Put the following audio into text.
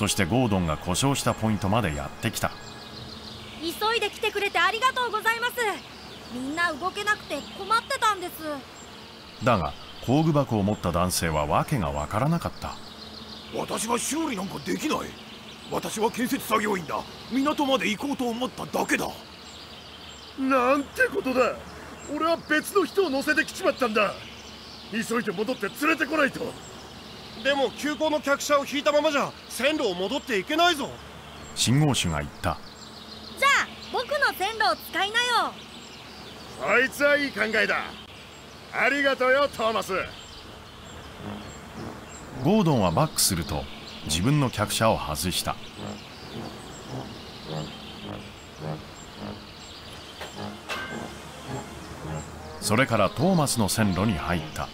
そしてゴードンが故障したポイントまでやってきた。急いで来てくれてありがとうございます。みんな動けなくて困ってたんです。だが工具箱を持った男性は訳がわからなかった。私が修理なんかできない。私は建設作業員だ。港まで行こうと思っただけだ。なんてことだ。俺は別の人を乗せてきちまったんだ。急いで戻って連れてこないとでも急行の客車を引いたままじゃ線路を戻っていけないぞ。信号手が言った。じゃあ僕の線路を使いなよ。あいつはいい考えだ。ありがとうよトーマス。ゴードンはバックすると自分の客車を外した。それからトーマスの線路に入った